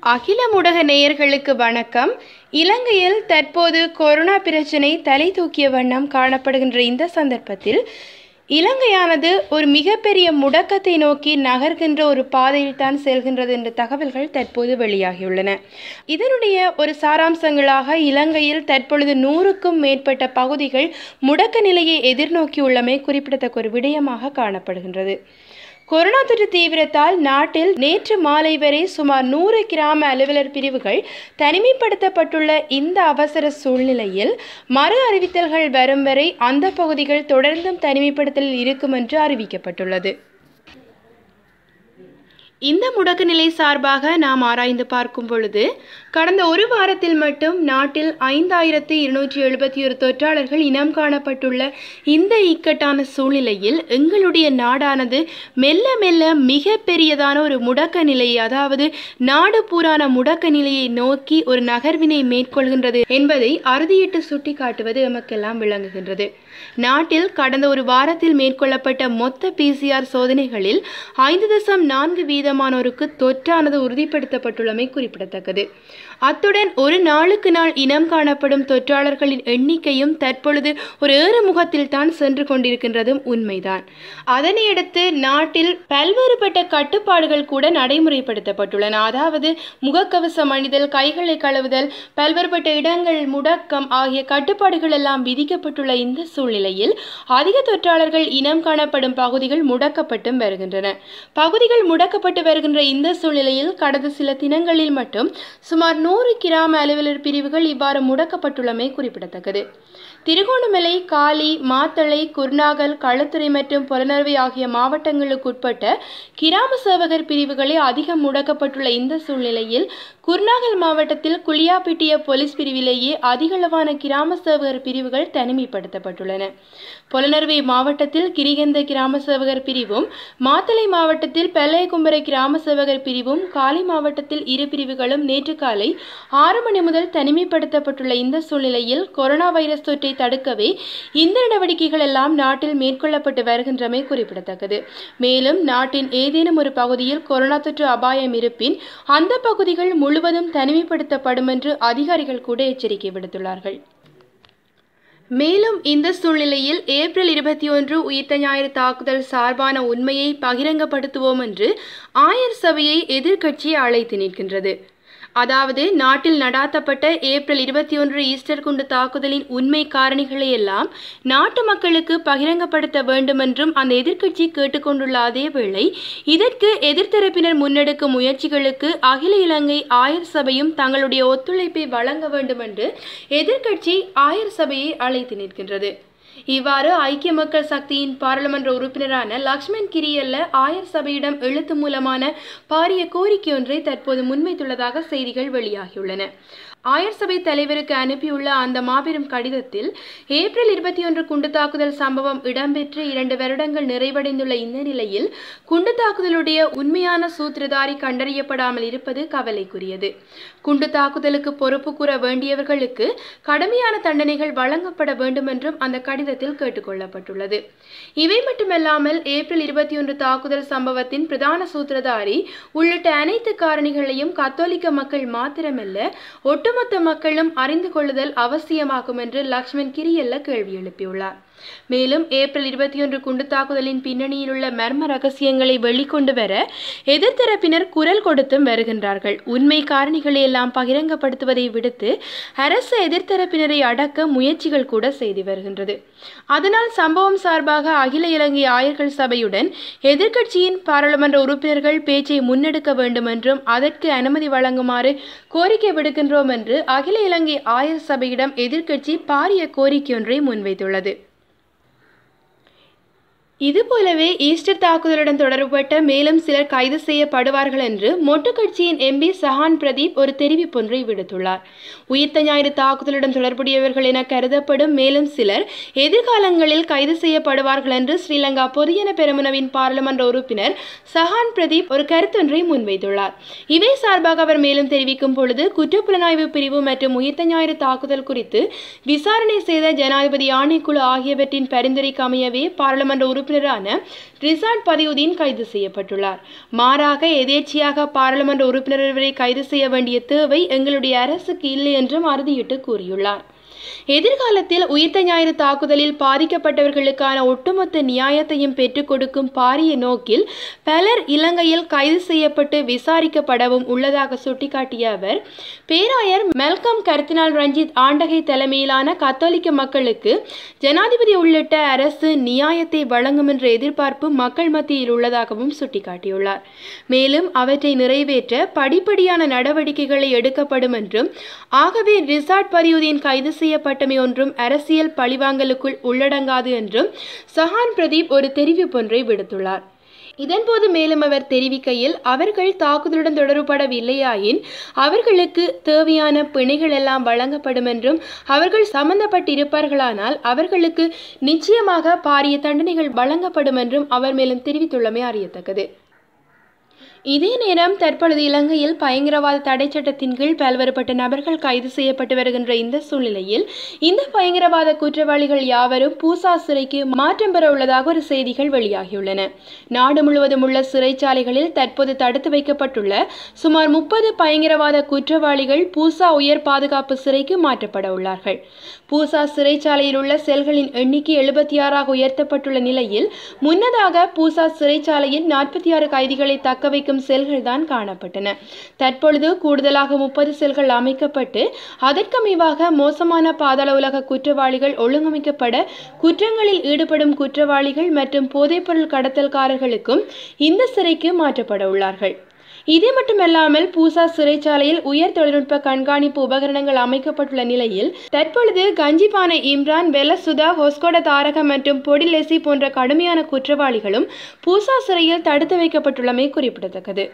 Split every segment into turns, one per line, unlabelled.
அகில ஊடக நேயர்களுக்கு வணக்கம். இலங்கையில் தற்போது கொரோனா பிரச்சினை தலை தூக்கிய வண்ணம் காணப்படுகின்ற இந்த சந்தர்ப்பத்தில் இலங்கையானது ஒரு மிகப்பெரிய முடக்கத்தை நோக்கி நகர்கின்ற ஒரு பாதையில் தான் செல்கின்றது என்ற தகவல்கள் தற்போது வெளியாகியுள்ளன. இதனுடைய ஒரு சாராம்சங்களாக இலங்கையில் தற்பொழுது நூறுக்கும் மேற்பட்ட பகுதிகள் முடக்க நிலையை எதிர்நோக்கியுள்ளமை குறிப்பிடத்தக்க ஒரு விடயமாக காணப்படுகின்றது. கொரோனா தொற்று தீவிரத்தால் நாட்டில் நேற்று மாலை வரை சுமார் நூறு கிராம அலுவலர் பிரிவுகள் தனிமைப்படுத்தப்பட்டுள்ள இந்த அவசர சூழ்நிலையில் மறு அறிவித்தல்கள் வரும் வரை அந்த பகுதிகள் தொடர்ந்தும் தனிமைப்படுத்தலில் இருக்கும் என்று அறிவிக்கப்பட்டுள்ளது. இந்த முடக்கு நிலை சார்பாக நாம் ஆராய்ந்து பார்க்கும் பொழுது கடந்த ஒரு வாரத்தில் மட்டும் நாட்டில் ஐந்தாயிரத்தி இருநூற்றி எழுபத்தி ஒரு தொற்றாளர்கள் இனம் காணப்பட்டுள்ள இந்த இக்கட்டான சூழ்நிலையில் எங்களுடைய நாடானது மெல்ல மெல்ல மிக பெரியதான ஒரு முடக்க நிலை அதாவது நாடு பூரான முடக்க நிலையை நோக்கி ஒரு நகர்வினை மேற்கொள்கின்றது என்பதை அறுதியிட்டு சுட்டிக்காட்டுவது எமக்கெல்லாம் விளங்குகின்றது. நாட்டில் கடந்த ஒரு வாரத்தில் மேற்கொள்ளப்பட்ட மொத்த பிசிஆர் சோதனைகளில் ஐந்து தசம் நான்கு வீதமானோருக்கு தொற்றானது உறுதிப்படுத்தப்பட்டுள்ளமை குறிப்பிடத்தக்கது. அத்துடன் ஒரு நாளுக்கு நாள் இனம் காணப்படும் தொற்றாளர்களின் எண்ணிக்கையும் தற்பொழுது ஒரு ஏறுமுகத்தில் தான் சென்று கொண்டிருக்கின்றதும் உண்மைதான். அதனையடுத்து நாட்டில் பல்வேறுபட்ட கட்டுப்பாடுகள் கூட நடைமுறைப்படுத்தப்பட்டுள்ளன. அதாவது முகக்கவசம் அணிதல் கைகளை கழுவுதல் பல்வேறுபட்ட இடங்கள் முடக்கம் ஆகிய கட்டுப்பாடுகள் எல்லாம் விதிக்கப்பட்டுள்ள இந்த சூழல் சூழ்நிலையில் அதிக தொற்றாளர்கள் இனம் காணப்படும் பகுதிகள் முடக்கப்பட்டும் வருகின்றன. பகுதிகள் முடக்கப்பட்டு வருகின்ற இந்த சூழ்நிலையில் கடந்த சில தினங்களில் மட்டும் சுமார் நூறு கிராம அலுவலர் பிரிவுகள் இவ்வாறு முடக்கப்பட்டுள்ளமை குறிப்பிடத்தக்கது. திருகோணமலை காலி மாத்தளை குர்நாகல் களுத்துறை மற்றும் புலனறுவை ஆகிய மாவட்டங்களுக்குட்பட்ட கிராம சேவகர் பிரிவுகளே அதிகம் முடக்கப்பட்டுள்ள இந்த சூழ்நிலையில் குர்நாகல் மாவட்டத்தில் குளியாப்பிட்டிய போலீஸ் பிரிவிலேயே அதிகளவான கிராம சேவகர் பிரிவுகள் தனிமைப்படுத்தப்பட்டுள்ளன. பொலனர்வை மாவட்டத்தில் கிரிகந்த கிராம சேவகர் பிரிவும் மாத்தளை மாவட்டத்தில் பெல்லையகும்பரை கிராம சேவகர் பிரிவும் காலை மாவட்டத்தில் இரு பிரிவுகளும் நேற்று காலை ஆறு மணி முதல் தனிமைப்படுத்தப்பட்டுள்ள இந்த சூழ்நிலையில் கொரோனா வைரஸ் தொற்றை தடுக்கவே இந்த நடவடிக்கைகள் எல்லாம் நாட்டில் மேற்கொள்ளப்பட்டு வருகின்றமை குறிப்பிடத்தக்கது. மேலும் நாட்டின் ஏதேனும் ஒரு பகுதியில் கொரோனா தொற்று அபாயம் இருப்பின் அந்த பகுதிகள் முழு முழுவதும் தனிமைப்படுத்தப்படும் என்று அதிகாரிகள் கூட எச்சரிக்கை விடுத்துள்ளார்கள். மேலும் இந்த சூழ்நிலையில் ஏப்ரல் இருபத்தி ஒன்று உயிர்த்த ஞாயிறு தாக்குதல் சார்பான உண்மையை பகிரங்கப்படுத்துவோம் என்று ஆயர் சபையை எதிர்க்கட்சி அழைத்து நிற்கின்றது. அதாவது நாட்டில் நடாத்தப்பட்ட ஏப்ரல் இருபத்தி ஒன்று ஈஸ்டர் குண்டு தாக்குதலின் உண்மை காரணிகளை எல்லாம் நாட்டு மக்களுக்கு பகிரங்கப்படுத்த வேண்டுமென்றும் அந்த எதிர்க்கட்சி கேட்டுக்கொண்டுள்ள அதேவேளை இதற்கு எதிர்த்தரப்பினர் முன்னெடுக்கும் முயற்சிகளுக்கு அகில இலங்கை ஆயர் சபையும் தங்களுடைய ஒத்துழைப்பை வழங்க வேண்டும் என்று எதிர்க்கட்சி ஆயர் சபையை அழைத்து நிற்கின்றது. இவ்வாறு ஐக்கிய மக்கள் சக்தியின் பாராளுமன்ற உறுப்பினரான லக்ஷ்மண் கிரியல்ல ஆயர் சபையிடம் எழுத்து மூலமான பாரிய கோரிக்கை ஒன்றை தற்போது முன்வைத்துள்ளதாக செய்திகள் வெளியாகியுள்ளன. ஆயர் சபை தலைவருக்கு அனுப்பியுள்ள அந்த மாபெரும் கடிதத்தில் ஏப்ரல் இருபத்தி ஒன்று குண்டு தாக்குதல் சம்பவம் இடம்பெற்று இரண்டு வருடங்கள் நிறைவடைந்துள்ள இந்த நிலையில் குண்டு தாக்குதலுடைய உண்மையான சூத்திரதாரி கண்டறியப்படாமல் இருப்பது கவலைக்குரியது. குண்டு தாக்குதலுக்கு பொறுப்பு கூற வேண்டியவர்களுக்கு கடுமையான தண்டனைகள் வழங்கப்பட வேண்டும் என்றும் அந்த கடிதத்தில் கேட்டுக்கொள்ளப்பட்டுள்ளது. இவை மட்டுமல்லாமல் ஏப்ரல் இருபத்தி ஒன்று தாக்குதல் சம்பவத்தின் பிரதான சூத்திரதாரி உள்ளிட்ட அனைத்து காரணிகளையும் கத்தோலிக்க மக்கள் மாத்திரமல்ல ஒட்டு ஒட்டுமொத்த மக்களும் அறிந்து கொள்ளுதல் அவசியமாகும் என்று லக்ஷ்மண் கிரியல்ல கேள்வி எழுப்பியுள்ளார். மேலும் ஏப்ரல் இருபத்தி ஒன்று குண்டு தாக்குதலின் பின்னணியில் உள்ள மர்ம ரகசியங்களை வெளிக்கொண்டு வர எதிர்த்தரப்பினர் குரல் கொடுத்தும் வருகின்றார்கள். உண்மை காரணிகளை எல்லாம் பகிரங்கப்படுத்துவதை விடுத்து அரசு எதிர்த்தரப்பினரை அடக்க முயற்சிகள் கூட செய்து வருகின்றது. அதனால் சம்பவம் சார்பாக அகில இலங்கை ஆயர்கள் சபையுடன் எதிர்க்கட்சியின் பாராளுமன்ற உறுப்பினர்கள் பேச்சை முன்னெடுக்க வேண்டும் என்றும் அதற்கு அனுமதி வழங்குமாறு கோரிக்கை விடுக்கின்றோம் என்று அகில இலங்கை ஆயர் சபையிடம் எதிர்க்கட்சி பாரிய கோரிக்கையொன்றை முன்வைத்துள்ளது. இதுபோலவே ஈஸ்டர் தாக்குதலுடன் தொடர்பட்ட மேலும் சிலர் கைது செய்யப்படுவார்கள் என்று மொட்டு கட்சியின் எம்பி சஹான் பிரதீப் ஒரு தெரிவிப்பொன்றை விடுத்துள்ளார். உயிர்த்த ஞாயிறு தாக்குதலுடன் தொடர்புடையவர்கள் என கருதப்படும் மேலும் சிலர் எதிர்காலங்களில் கைது செய்யப்படுவார்கள் என்று ஸ்ரீலங்கா பொதுஜன பெருமனவின் பாராளுமன்ற உறுப்பினர் சஹான் பிரதீப் ஒரு கருத்தொன்றை முன்வைத்துள்ளார். இவை சார்பாக அவர் மேலும் தெரிவிக்கும் பொழுது குற்றப்புலனாய்வு பிரிவு மற்றும் உயிர்த்த ஞாயிறு தாக்குதல் குறித்து விசாரணை செய்த ஜனாதிபதி ஆணைக்குழு ஆகியவற்றின் பரிந்துரைக்கு அமையவே பாராளுமன்ற உறுப்பினர் உறுப்பினரான ரிசான் பதியுதீன் கைது செய்யப்பட்டுள்ளார். மாறாக எதேச்சியாக பாராளுமன்ற உறுப்பினர் வரை கைது செய்ய வேண்டிய தேவை எங்களுடைய அரசுக்கு இல்லை என்றும் அறுதியிட்டு கூறியுள்ளார். எதிர்காலத்தில் உயிர்த்த ஞாயிறு தாக்குதலில் பாதிக்கப்பட்டவர்களுக்கான ஒட்டுமொத்த நியாயத்தையும் பெற்றுக் கொடுக்கும் பாரிய நோக்கில் பலர் இலங்கையில் கைது செய்யப்பட்டு விசாரிக்கப்படவும் உள்ளதாக சுட்டிக்காட்டிய அவர் பேராயர் மெல்கம் கர்த்தினால் ரஞ்சித் ஆண்டகை தலைமையிலான கத்தோலிக்க மக்களுக்கு ஜனாதிபதி உள்ளிட்ட அரசு நியாயத்தை வழங்கும் என்ற எதிர்பார்ப்பு மக்கள் மத்தியில் உள்ளதாகவும் சுட்டிக்காட்டியுள்ளார். மேலும் அவற்றை நிறைவேற்ற படிப்படியான நடவடிக்கைகளை எடுக்கப்படும் என்றும் ஆகவே ரிசார்ட் பதியுதீன் கைது செய்ய செய்யப்பட்டமை ஒன்றும் அரசியல் பழிவாங்கலுக்குள் உள்ளடங்காது என்றும் சஹான் பிரதீப் ஒரு தெரிவிப்பொன்றை விடுத்துள்ளார். இதன்போது மேலும் அவர் தெரிவிக்கையில் அவர்கள் தாக்குதலுடன் தொடர்புபடவில்லையாயின் அவர்களுக்கு தேவையான பிணைகள் எல்லாம் வழங்கப்படும் என்றும் அவர்கள் சம்பந்தப்பட்டிருப்பார்களானால் அவர்களுக்கு நிச்சயமாக பாரிய தண்டனைகள் வழங்கப்படும் என்றும் அவர் மேலும் தெரிவித்துள்ளமை அறியத்தக்கது. இதே நேரம் தற்பொழுது இலங்கையில் பயங்கரவாத தடை சட்டத்தின் கீழ் பல்வேறுபட்ட நபர்கள் கைது செய்யப்பட்டு வருகின்ற இந்த சூழ்நிலையில் இந்த பயங்கரவாத குற்றவாளிகள் யாவரும் பூசா சிறைக்கு மாற்றம் பெற உள்ளதாக ஒரு செய்திகள் வெளியாகியுள்ளன. நாடு முழுவதும் உள்ள சிறைச்சாலைகளில் தற்போது தடுத்து வைக்கப்பட்டுள்ள சுமார் முப்பது பயங்கரவாத குற்றவாளிகள் பூசா உயர் பாதுகாப்பு சிறைக்கு மாற்றப்பட உள்ளார்கள். பூசா சிறைச்சாலையில் உள்ள செல்களின் எண்ணிக்கை எழுபத்தி ஆறாக உயர்த்தப்பட்டுள்ள நிலையில் முன்னதாக பூசா சிறைச்சாலையில் நாற்பத்தி ஆறு கைதிகளை தக்க வைக்கும் செல்கள் தான் காணப்பட்டன. தற்பொழுது கூடுதலாக முப்பது செல்கள் அமைக்கப்பட்டு அதற்கமைவாக மோசமான பாதாள உலக குற்றவாளிகள் ஒழுங்கமைக்கப்பட குற்றங்களில் ஈடுபடும் குற்றவாளிகள் மற்றும் போதைப்பொருள் கடத்தல்காரர்களுக்கும் இந்த சிறைக்கு மாற்றப்பட உள்ளார்கள். இது மட்டுமல்லாமல் பூசா சிறைச்சாலையில் உயர் தொழில்நுட்ப கண்காணிப்பு உபகரணங்கள் அமைக்கப்பட்டுள்ள நிலையில் தற்பொழுது கஞ்சிபானை இம்ரான் வெலசுதா ஹொஸ்கோட தாரக மற்றும் பொடிலெசி போன்ற கடுமையான குற்றவாளிகளும் பூசா சிறையில் தடுத்து வைக்கப்பட்டுள்ளமை குறிப்பிடத்தக்கது.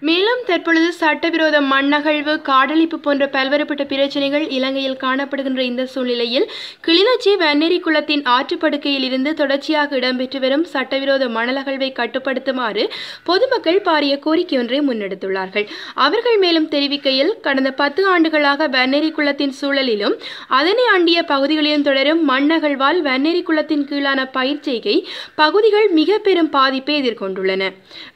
மேலும் தற்பொழுது சட்டவிரோத மண்ணகழ்வு காடழிப்பு போன்ற பல்வேறுபட்ட பிரச்சனைகள் இலங்கையில் காணப்படுகின்ற இந்த சூழ்நிலையில் கிளிநொச்சி வெண்ணெறி குளத்தின் ஆற்றுப்படுக்கையில் இருந்து தொடர்ச்சியாக இடம்பெற்று வரும் சட்டவிரோத மணலகழ்வை கட்டுப்படுத்துமாறு பொதுமக்கள் பாரிய கோரிக்கை ஒன்றை முன்னெடுத்துள்ளார்கள். அவர்கள் மேலும் தெரிவிக்கையில் கடந்த பத்து ஆண்டுகளாக வெண்ணெறி குளத்தின் சூழலிலும் அதனை அண்டிய பகுதிகளிலும் தொடரும் மண்ணகழ்வால் வெண்ணெறி குளத்தின் கீழான பயிர் செய்கை பகுதிகள் மிக பெரும் பாதிப்பை எதிர்கொண்டுள்ளன.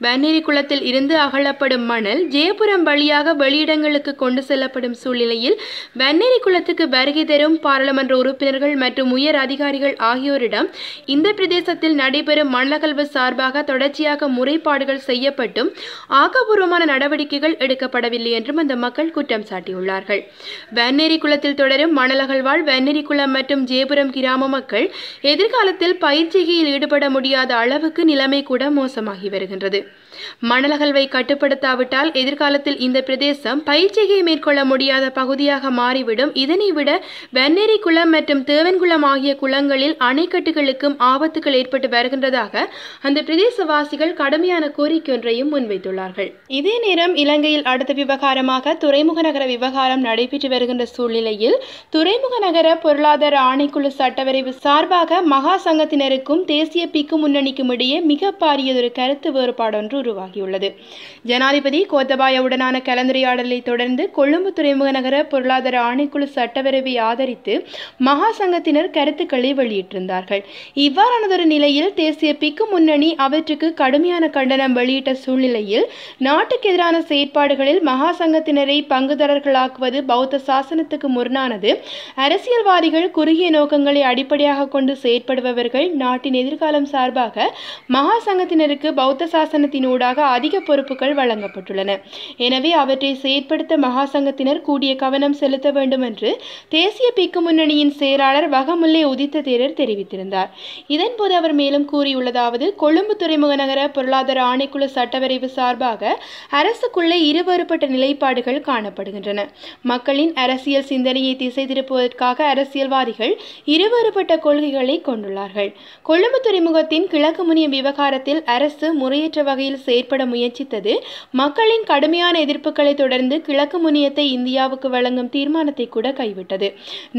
வெண்ணெறி குளத்தில் இருந்து அகழப்படும் செல்லப்படும் மணல் ஜெயபுரம் வழியாக வெளியிடங்களுக்கு கொண்டு செல்லப்படும் சூழ்நிலையில் வெண்ணெறி குளத்துக்கு வருகை தரும் பாராளுமன்ற உறுப்பினர்கள் மற்றும் உயர் அதிகாரிகள் ஆகியோரிடம் இந்த பிரதேசத்தில் நடைபெறும் மண்ணகல்வு சார்பாக தொடர்ச்சியாக முறைப்பாடுகள் செய்யப்பட்டும் ஆக்கப்பூர்வமான நடவடிக்கைகள் எடுக்கப்படவில்லை என்றும் அந்த மக்கள் குற்றம் சாட்டியுள்ளார்கள். வெண்ணெறி குளத்தில் தொடரும் மணலகழ்வால் வெண்ணெறி குளம் மற்றும் ஜெயபுரம் கிராம மக்கள் எதிர்காலத்தில் பயிற்சிகையில் ஈடுபட முடியாத அளவுக்கு நிலைமை கூட மோசமாகி வருகின்றது. மணலகல்வை ஏற்படுத்தாவிட்டால் எதிர்காலத்தில் இந்த பிரதேசம் பயிற்சிகை மேற்கொள்ள முடியாத பகுதியாக மாறிவிடும். இதனை விட வெண்ணேரி குளம் மற்றும் தேவன்குளம் ஆகிய குளங்களில் அணைக்கட்டுகளுக்கும் ஆபத்துகள் ஏற்பட்டு வருகின்றதாக அந்த பிரதேசவாசிகள் கடுமையான கோரிக்கை ஒன்றையும் முன்வைத்துள்ளார்கள். இதே நேரம் இலங்கையில் அடுத்த விவகாரமாக துறைமுக நகர விவகாரம் நடைபெற்று வருகின்ற சூழ்நிலையில் துறைமுக நகர பொருளாதார ஆணைக்குழு சட்டவரைவு சார்பாக மகா சங்கத்தினருக்கும் தேசிய பிக்கு முன்னணிக்கும் இடையே மிக பாரியதொரு கருத்து வேறுபாடொன்று உருவாகியுள்ளது. உருவாகியுள்ளது ஜனாதிபதி கோத்தபாயவுடனான கலந்துரையாடலை தொடர்ந்து கொழும்பு துறைமுக நகர பொருளாதார ஆணைக்குழு சட்டப்பேரவை ஆதரித்து மகா சங்கத்தினர் கருத்துக்களை வெளியிட்டிருந்தார்கள். இவ்வாறானதொரு நிலையில் தேசிய பிக்கு முன்னணி அவற்றுக்கு கடுமையான கண்டனம் வெளியிட்ட சூழ்நிலையில் நாட்டுக்கு எதிரான செயற்பாடுகளில் மகா சங்கத்தினரை பங்குதாரர்களாக்குவது பௌத்த சாசனத்துக்கு முரணானது. அரசியல்வாதிகள் குறுகிய நோக்கங்களை அடிப்படையாக கொண்டு செயற்படுபவர்கள் நாட்டின் எதிர்காலம் சார்பாக மகா சங்கத்தினருக்கு பௌத்த சாசனத்தினூடாக அதிக பொறுப்புகள் வழங்கப்பட்டுள்ளன. எனவே அவற்றை செயற்படுத்த மகாசங்கத்தினர் கூடிய கவனம் செலுத்த வேண்டும் என்று தேசிய பிக்கு முன்னணியின் செயலாளர் வகமுல்லை உதித்த தேரர் தெரிவித்திருந்தார். இதன்போது அவர் மேலும் கூறியுள்ளதாவது கொழும்பு துறைமுக நகர பொருளாதார ஆணைக்குழு சட்டவரைவு சார்பாக அரசுக்குள்ளே இருவேறுபட்ட நிலைப்பாடுகள் காணப்படுகின்றன. மக்களின் அரசியல் சிந்தனையை திசை திருப்புவதற்காக அரசியல்வாதிகள் இருவேறுபட்ட கொள்கைகளை கொண்டுள்ளார்கள். கொழும்பு துறைமுகத்தின் கிழக்கு முனிய விவகாரத்தில் அரசு முறையற்ற வகையில் செயற்பட முயற்சித்தது மக்களின் கடுமையான எதிர்ப்புகளை தொடர்ந்து கிழக்கு முனியத்தை இந்தியாவுக்கு வழங்கும் தீர்மானத்தை கூட கைவிட்டது.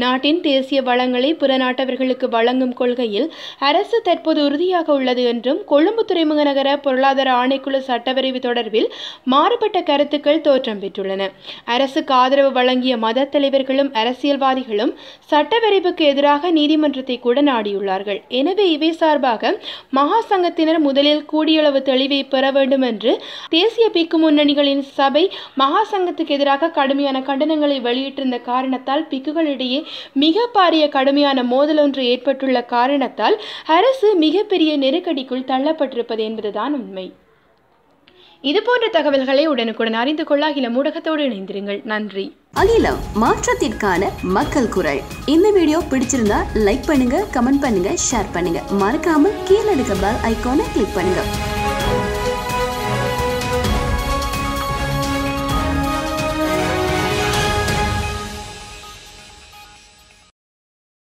நாட்டின் தேசிய வளங்களை புறநாட்டவர்களுக்கு வழங்கும் கொள்கையில் அரசு தற்போது உறுதியாக உள்ளது என்றும் கொழும்பு துறைமுக நகர பொருளாதார ஆணைக்குழு சட்டவரைவு தொடர்பில் மாறுபட்ட கருத்துக்கள் தோற்றம் பெற்றுள்ளன. அரசுக்கு ஆதரவு வழங்கிய மத தலைவர்களும் அரசியல்வாதிகளும் சட்டவரைவுக்கு எதிராக நீதிமன்றத்தை கூட நாடியுள்ளார்கள். எனவே இவை சார்பாக மகா சங்கத்தினர் முதலில் கூடியளவு தெளிவை பெற வேண்டும் என்று தேசிய பீக்கு முன்னணிகளின் சபை மகா சங்கத்துக்கு எதிராக கடுமையான கண்டனங்களை வெளியிட்டிருந்த காரணத்தால் பிக்குகளிடையே மிக பாரிய கடுமையான மோதல் ஒன்று ஏற்பட்டுள்ள காரணத்தால் அரசு மிகப்பெரிய நெருக்கடிக்குள் தள்ளப்பட்டிருப்பது என்பதுதான் உண்மை. இதுபோன்ற தகவல்களை உடனுக்குடன் அறிந்து கொள்ள அகில ஊடகத்தோடு இணைந்திருங்கள். நன்றி.
அகிலம் மாற்றத்திற்கான மக்கள் குரல். இந்த வீடியோ பிடிச்சிருந்தா லைக் பண்ணுங்க கமெண்ட் பண்ணுங்க ஷேர் பண்ணுங்க. மறக்காம கீழே இருக்க பெல் ஐகானை கிளிக் பண்ணுங்க.